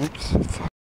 Oops.